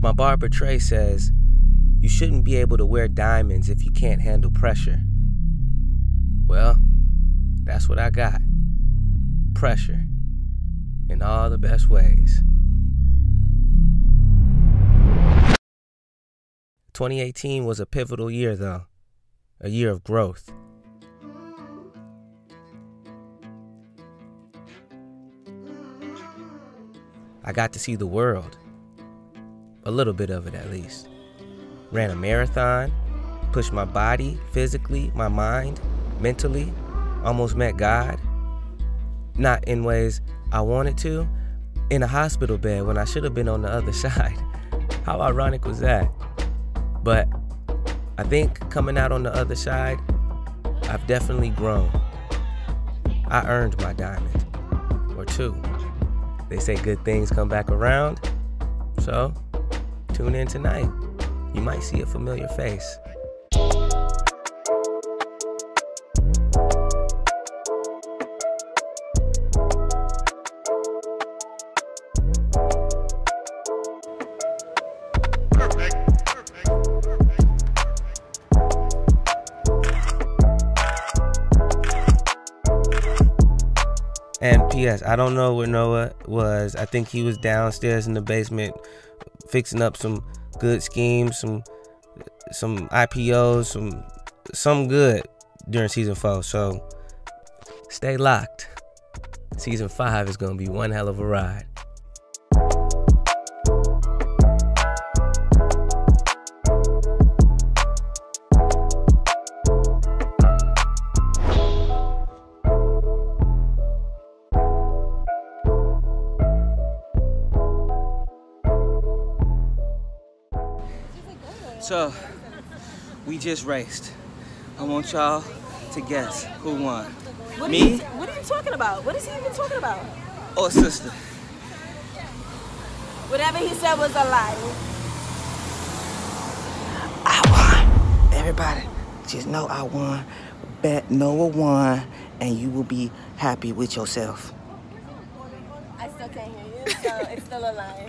My barber Trey says you shouldn't be able to wear diamonds if you can't handle pressure. Well, that's what I got. Pressure. In all the best ways. 2018 was a pivotal year, though, a year of growth. I got to see the world, a little bit of it at least. Ran a marathon, pushed my body physically, my mind, mentally, almost met God. Not in ways I wanted to, in a hospital bed when I should have been on the other side. How ironic was that? But I think coming out on the other side, I've definitely grown. I earned my diamond, or two. They say good things come back around. So, tune in tonight. You might see a familiar face. And P.S. I don't know where Noah was. I think he was downstairs in the basement fixing up some good schemes, some some IPOs, some some good during season four. So stay locked. Season five is gonna be one hell of a ride. So, we just raced. I want y'all to guess who won. What Me? Are you, what are you talking about? What is he even talking about? or sister? Whatever he said was a lie. I won. Everybody, just know I won. Bet Noah won, and you will be happy with yourself. I still can't hear you, so it's still a lie.